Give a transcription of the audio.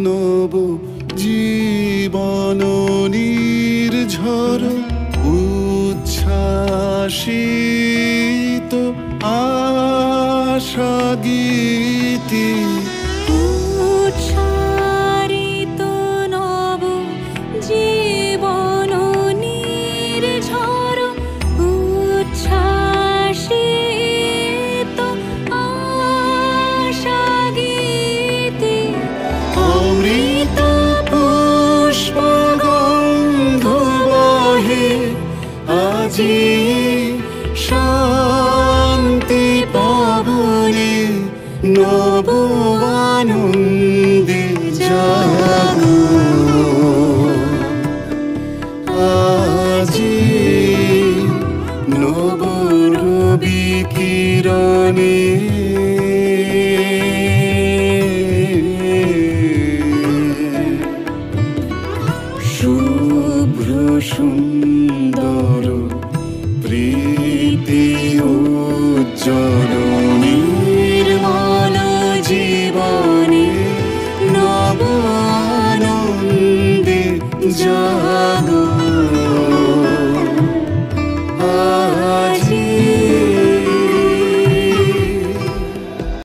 নব জীবন নির্ঝর উচ্ছ্বাসিত আশা গীতি আজি শান্তি পাবনে নব আনন্দে জাগো আজি নব রবি কিরণে শুভ্র সুন্দর প্রীতি উজ্জ্বল নির্মল জীবনে নব আনন্দে